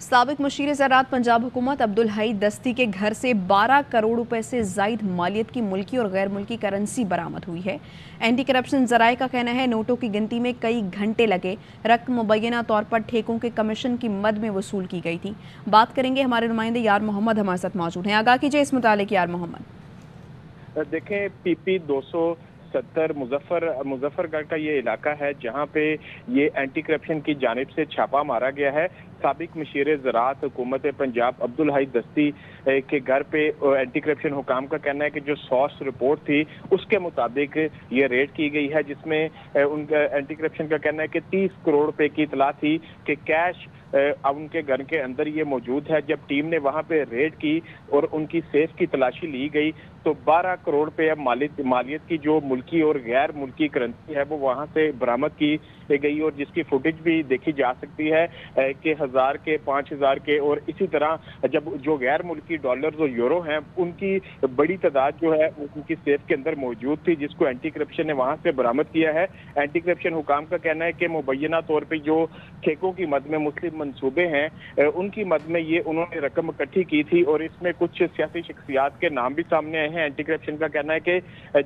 सबक मशीर ज़रात, पंजाब हुकूमत अब्दुल हई दस्ती के घर से 12 करोड़ रुपए से जायद मालियत की मुल्की और गैर मुल्की करेंसी बरामद हुई है। एंटी करप्शन जराए का कहना है, नोटों की गिनती में कई घंटे लगे। रकम मुबैना तौर पर ठेकों के कमीशन की मद में वसूल की गई थी। बात करेंगे हमारे नुमाइंदे यार मोहम्मद हमारे साथ मौजूद हैं। आगाह कीजिए इस मुतालिक यार मोहम्मद। देखें, पीपी 200 सत्तर मुजफ्फर, मुजफ्फरगढ़ का ये इलाका है जहाँ पे ये एंटी करप्शन की जानब से छापा मारा गया है। सबक मशीर ज़रात, हुकूमत पंजाब अब्दुल हाई दस्ती के घर पे एंटी करप्शन हुकाम का कहना है कि जो सॉस रिपोर्ट थी, उसके मुताबिक ये रेड की गई है, जिसमें उनका एंटी करप्शन का कहना है कि तीस करोड़ रुपए की इतला थी कि कैश अब उनके घर के अंदर ये मौजूद है। जब टीम ने वहाँ पे रेड की और उनकी सेफ़ की तलाशी ली गई तो 12 करोड़ मालियत मालियत की जो मुल्की और गैर मुल्की करेंसी है, वो वहाँ से बरामद की गई और जिसकी फुटेज भी देखी जा सकती है कि हज़ार के, पाँच हज़ार के और इसी तरह जब जो गैर मुल्की डॉलर और यूरो हैं, उनकी बड़ी तादाद जो है उनकी सेफ़ के अंदर मौजूद थी, जिसको एंटी करप्शन ने वहाँ से बरामद किया है। एंटी करप्शन हुकाम का कहना है कि मुबैना तौर पर जो ठेकों की मद में मुस्लिम मनसूबे हैं उनकी मद में ये उन्होंने रकम इकट्ठी की थी और इसमें कुछ सियासी शख्सियात के नाम भी सामने आए हैं। एंटी करप्शन का कहना है कि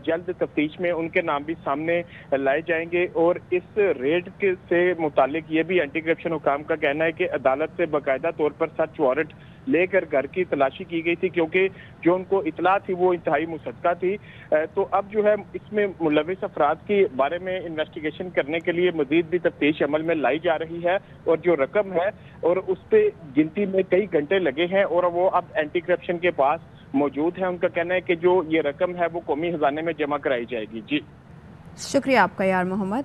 जल्द तफ्तीश में उनके नाम भी सामने लाए जाएँगे और इस रेड के से मुतालिक ये भी एंटी करप्शन हुकाम का कहना है कि अदालत से बाकायदा तौर पर सर्च वारंट लेकर घर की तलाशी की गई थी, क्योंकि जो उनको इतला थी वो इंतहाई मुसदा थी। तो अब जो है इसमें मुलविस अफराद के बारे में इन्वेस्टिगेशन करने के लिए मजीद भी तफ्तीश अमल में लाई जा रही है, और जो रकम है, और उस पर गिनती में कई घंटे लगे हैं, और वो अब एंटी करप्शन के पास मौजूद है। उनका कहना है कि जो ये रकम है वो कौमी खजाने में जमा कराई जाएगी। जी। शुक्रिया आपका यार मोहम्मद।